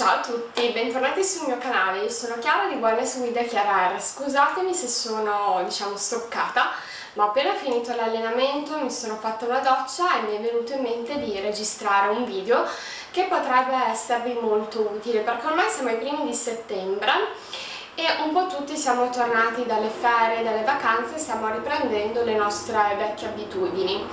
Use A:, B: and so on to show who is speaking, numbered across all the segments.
A: Ciao a tutti, bentornati sul mio canale, io sono Chiara di Wellness with Chiara R. Scusatemi se sono, diciamo, stoccata, ma ho appena finito l'allenamento, mi sono fatta una doccia e mi è venuto in mente di registrare un video che potrebbe esservi molto utile, perché ormai siamo ai primi di settembre e un po' tutti siamo tornati dalle ferie, dalle vacanze, stiamo riprendendo le nostre vecchie abitudini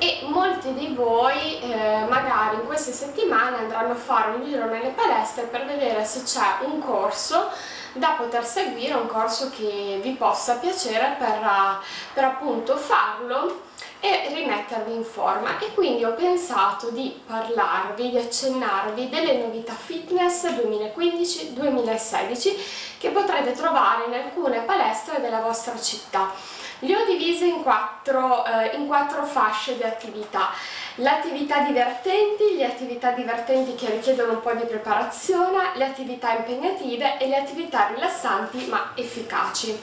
A: e molti di voi eh, magari in queste settimane andranno a fare un giro nelle palestre per vedere se c'è un corso da poter seguire, un corso che vi possa piacere per, per appunto farlo e rimettervi in forma e quindi ho pensato di parlarvi, di accennarvi delle novità fitness 2015-2016 che potrete trovare in alcune palestre della vostra città. Li ho divise in quattro, eh, in quattro fasce di attività. Le attività divertenti, le attività divertenti che richiedono un po' di preparazione, le attività impegnative e le attività rilassanti ma efficaci.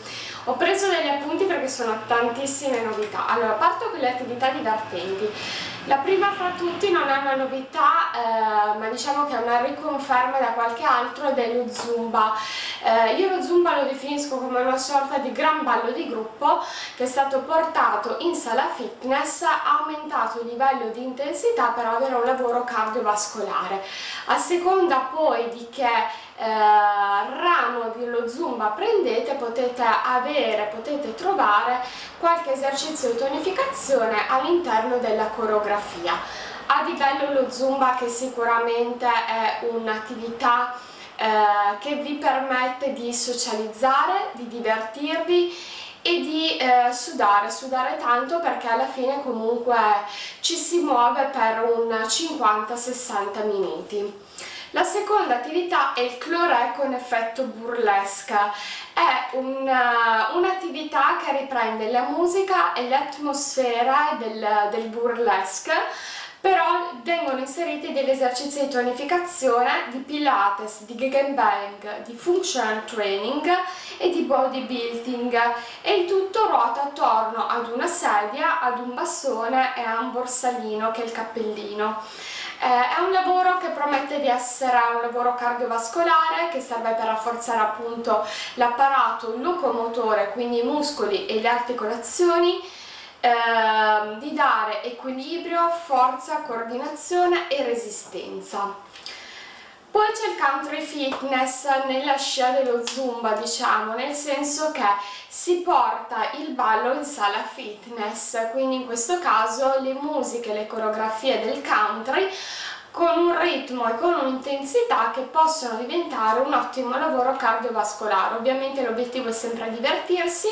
A: Ho preso degli appunti perché sono tantissime novità. Allora, parto con le attività divertenti. La prima fra tutti non è una novità, eh, ma diciamo che è una riconferma da qualche altro è lo Zumba. Eh, io lo Zumba lo definisco come una sorta di gran ballo di gruppo che è stato portato in sala fitness, ha aumentato il livello di intensità per avere un lavoro cardiovascolare. A seconda poi di che eh, ramo dello Zumba prendete potete avere, potete trovare qualche esercizio di tonificazione all'interno della coreografia. Ha di bello lo Zumba che sicuramente è un'attività eh, che vi permette di socializzare, di divertirvi e di eh, sudare, sudare tanto perché alla fine comunque ci si muove per un 50-60 minuti. La seconda attività è il clorè con effetto burlesque. È un'attività un che riprende la musica e l'atmosfera del, del burlesque però vengono inseriti degli esercizi di tonificazione, di pilates, di gangbang, di functional training e di bodybuilding e il tutto ruota attorno ad una sedia, ad un bastone e a un borsalino che è il cappellino. Eh, è un lavoro che promette di essere un lavoro cardiovascolare che serve per rafforzare appunto l'apparato locomotore, quindi i muscoli e le articolazioni, eh, di dare equilibrio, forza, coordinazione e resistenza. Poi c'è il country fitness nella scia dello zumba, diciamo, nel senso che si porta il ballo in sala fitness, quindi in questo caso le musiche, le coreografie del country con un ritmo e con un'intensità che possono diventare un ottimo lavoro cardiovascolare. Ovviamente l'obiettivo è sempre divertirsi,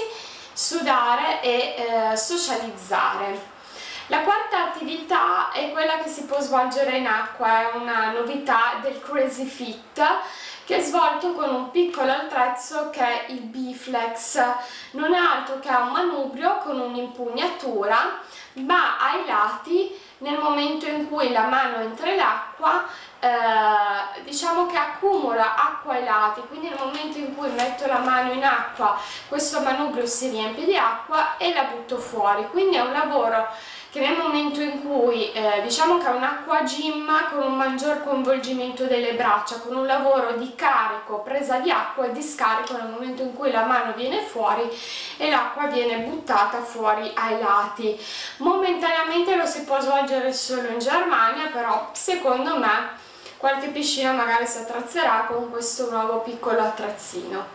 A: sudare e eh, socializzare. La quarta attività è quella che si può svolgere in acqua, è una novità del Crazy Fit che è svolto con un piccolo attrezzo che è il Biflex, non è altro che un manubrio con un'impugnatura ma ai lati nel momento in cui la mano entra in acqua eh, diciamo che accumula acqua ai lati quindi nel momento in cui metto la mano in acqua questo manubrio si riempie di acqua e la butto fuori. Quindi è un lavoro che nel momento in cui eh, diciamo che è un acqua gym con un maggior coinvolgimento delle braccia, con un lavoro di carico, presa di acqua e di scarico nel momento in cui la mano viene fuori e l'acqua viene buttata fuori ai lati. Momentaneamente lo si può svolgere solo in Germania, però secondo me qualche piscina magari si attrezzerà con questo nuovo piccolo attrezzino.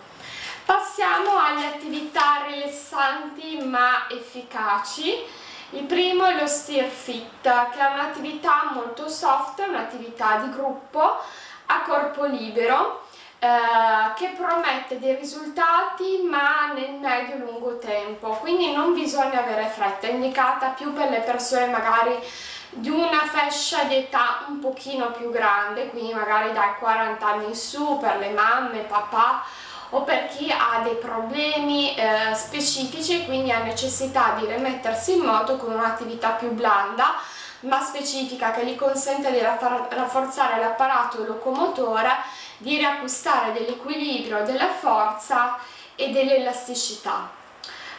A: Passiamo alle attività rilassanti ma efficaci il primo è lo Steer Fit, che è un'attività molto soft, un'attività di gruppo a corpo libero, eh, che promette dei risultati ma nel medio-lungo tempo, quindi non bisogna avere fretta, è indicata più per le persone magari di una fascia di età un pochino più grande, quindi magari dai 40 anni in su, per le mamme, papà, o per chi ha dei problemi eh, specifici e quindi ha necessità di rimettersi in moto con un'attività più blanda ma specifica che gli consente di rafforzare l'apparato locomotore, di riacquistare dell'equilibrio, della forza e dell'elasticità.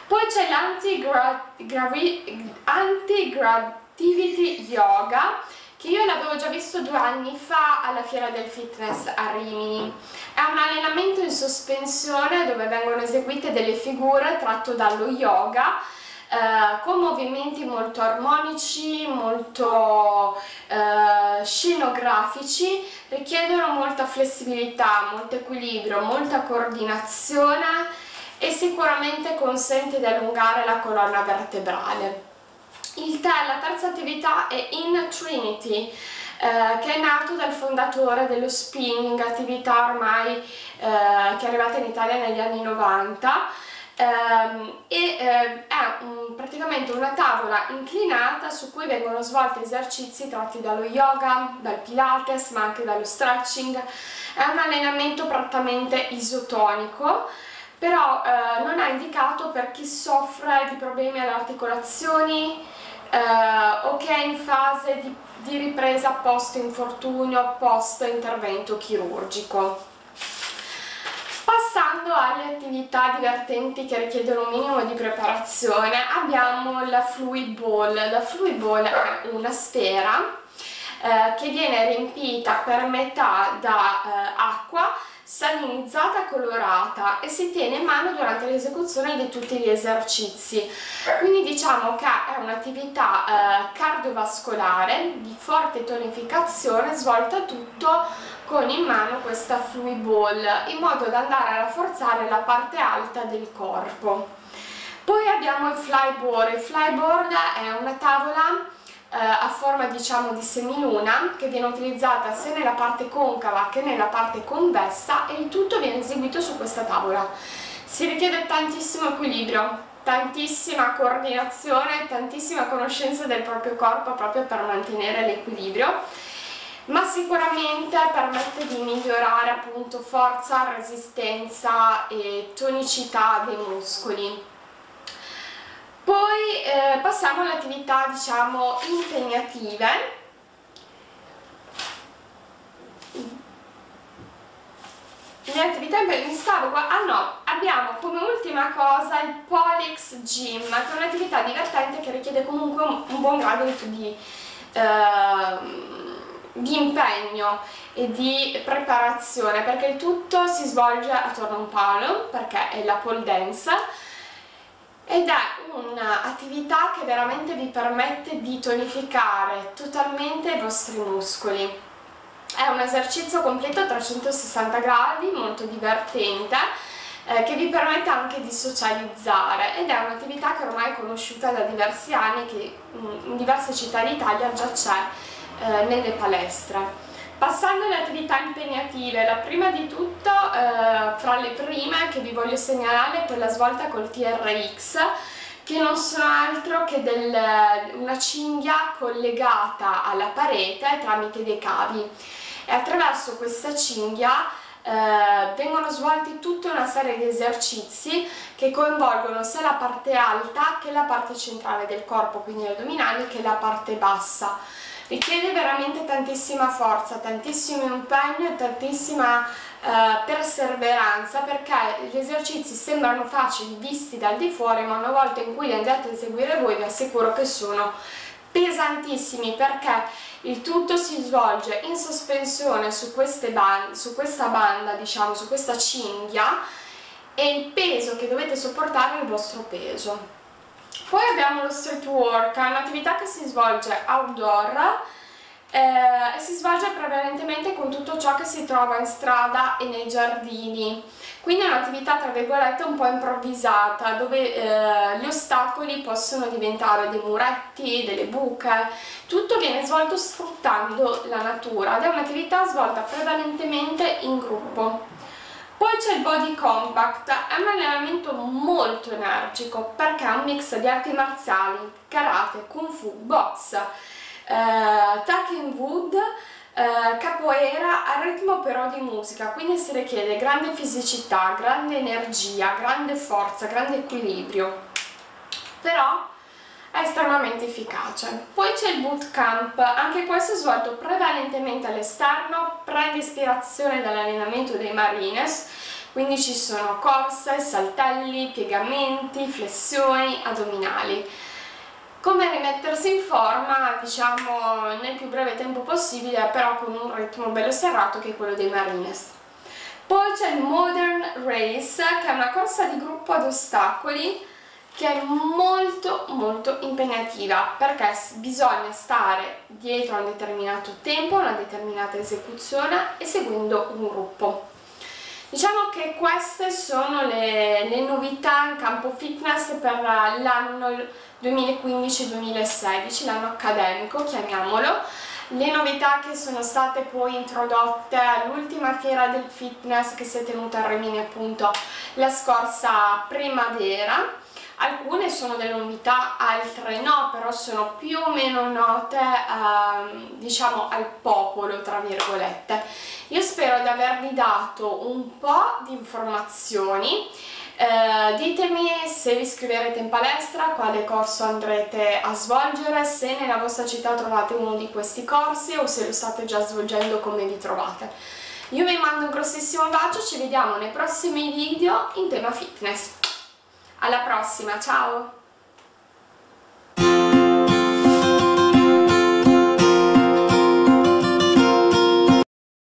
A: Poi c'è l'anti-gravity yoga che io l'avevo già visto due anni fa alla Fiera del Fitness a Rimini. È un allenamento in sospensione dove vengono eseguite delle figure tratto dallo yoga eh, con movimenti molto armonici, molto eh, scenografici, richiedono molta flessibilità, molto equilibrio, molta coordinazione e sicuramente consente di allungare la colonna vertebrale. Il te, la terza attività è In Trinity, eh, che è nato dal fondatore dello spinning, attività ormai eh, che è arrivata in Italia negli anni 90 ehm, e eh, è un, praticamente una tavola inclinata su cui vengono svolti esercizi tratti dallo yoga, dal pilates ma anche dallo stretching. È un allenamento prettamente isotonico però eh, non è indicato per chi soffre di problemi alle articolazioni eh, o che è in fase di, di ripresa post infortunio, post intervento chirurgico. Passando alle attività divertenti che richiedono un minimo di preparazione, abbiamo la fluid ball. La fluid ball è una sfera eh, che viene riempita per metà da eh, salinizzata colorata e si tiene in mano durante l'esecuzione di tutti gli esercizi. Quindi diciamo che è un'attività eh, cardiovascolare di forte tonificazione svolta tutto con in mano questa fluid ball in modo da andare a rafforzare la parte alta del corpo. Poi abbiamo il flyboard il flyboard è una tavola a forma diciamo di semiluna che viene utilizzata sia nella parte concava che nella parte convessa e il tutto viene eseguito su questa tavola. Si richiede tantissimo equilibrio, tantissima coordinazione, tantissima conoscenza del proprio corpo proprio per mantenere l'equilibrio ma sicuramente permette di migliorare appunto forza, resistenza e tonicità dei muscoli. Poi eh, passiamo alle attività diciamo impegnative. Le attività impegnative, stavo qua, ah no, abbiamo come ultima cosa il Polix Gym, che è un'attività divertente che richiede comunque un, un buon grado di, eh, di impegno e di preparazione perché il tutto si svolge attorno a un palo perché è la pole dance ed è un'attività che veramente vi permette di tonificare totalmente i vostri muscoli. È un esercizio completo a 360 gradi, molto divertente, eh, che vi permette anche di socializzare ed è un'attività che ormai è conosciuta da diversi anni, che in diverse città d'Italia già c'è eh, nelle palestre. Passando alle attività impegnative, la prima di tutto, eh, fra le prime che vi voglio segnalare è quella svolta col TRX, che non sono altro che del, una cinghia collegata alla parete tramite dei cavi. E attraverso questa cinghia eh, vengono svolti tutta una serie di esercizi che coinvolgono sia la parte alta che la parte centrale del corpo, quindi gli addominali, che la parte bassa. Richiede veramente tantissima forza, tantissimo impegno e tantissima eh, perseveranza perché gli esercizi sembrano facili visti dal di fuori ma una volta in cui li andate a eseguire voi vi assicuro che sono pesantissimi perché il tutto si svolge in sospensione su, bande, su questa banda, diciamo, su questa cinghia e il peso che dovete sopportare è il vostro peso. Poi abbiamo lo street work, un'attività che si svolge outdoor eh, e si svolge prevalentemente con tutto ciò che si trova in strada e nei giardini. Quindi è un'attività tra virgolette un po' improvvisata dove eh, gli ostacoli possono diventare dei muretti, delle buche, tutto viene svolto sfruttando la natura ed è un'attività svolta prevalentemente in gruppo. Poi c'è il body compact, è un allenamento molto energico perché è un mix di arti marziali, karate, kung fu, box, eh, taking wood, eh, capoeira a ritmo però di musica, quindi si richiede grande fisicità, grande energia, grande forza, grande equilibrio. Però è estremamente efficace. Poi c'è il bootcamp, anche questo è svolto prevalentemente all'esterno, prende ispirazione dall'allenamento dei marines, quindi ci sono corse, saltelli, piegamenti, flessioni, addominali. Come rimettersi in forma diciamo nel più breve tempo possibile però con un ritmo bello serrato che è quello dei Marines poi c'è il Modern Race che è una corsa di gruppo ad ostacoli che è molto molto impegnativa perché bisogna stare dietro a un determinato tempo, una determinata esecuzione e seguendo un gruppo. Diciamo che queste sono le, le novità in campo fitness per l'anno 2015-2016, l'anno accademico chiamiamolo, le novità che sono state poi introdotte all'ultima fiera del fitness che si è tenuta a Rimini appunto la scorsa primavera alcune sono delle novità, altre no, però sono più o meno note ehm, diciamo al popolo, tra virgolette. Io spero di avervi dato un po' di informazioni, eh, ditemi se vi iscriverete in palestra, quale corso andrete a svolgere, se nella vostra città trovate uno di questi corsi o se lo state già svolgendo come vi trovate. Io vi mando un grossissimo bacio, ci vediamo nei prossimi video in tema fitness. Alla prossima, ciao!